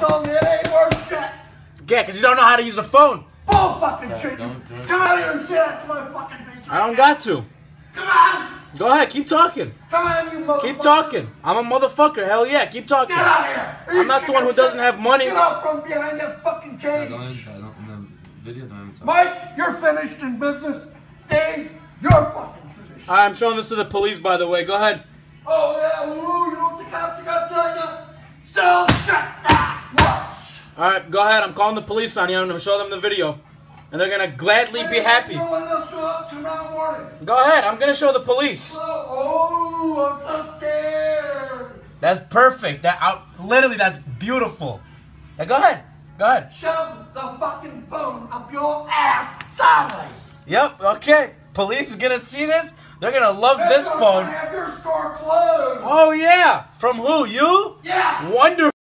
told me it ain't worth shit. Yeah, because you don't know how to use a phone. Bull fucking shit. don't- don't- Come out here and say that to my fucking face. I don't got to. Come on. Go ahead, keep talking. Come on, you motherfucker. Keep talking. I'm a motherfucker. Hell yeah, keep talking. Get out of here. You I'm not the one who chicken doesn't have money. Get out from behind that fucking I cage. don't, I don't, the video, don't. Mike, you're finished in business. Dave, you're fucking finished. I'm showing this to the police, by the way. Go ahead. Oh All right, go ahead. I'm calling the police on you. I'm gonna show them the video, and they're gonna gladly be happy. No one else show up tomorrow morning. Go ahead. I'm gonna show the police. Oh, I'm so scared. That's perfect. That out. Literally, that's beautiful. Now, go ahead. Go ahead. Shove the fucking phone up your ass sideways. Yep. Okay. Police is gonna see this. They're gonna love They're this phone. Have your store closed. Oh yeah. From who? You? Yeah. Wonderful.